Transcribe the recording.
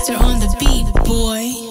Master on the beat, boy.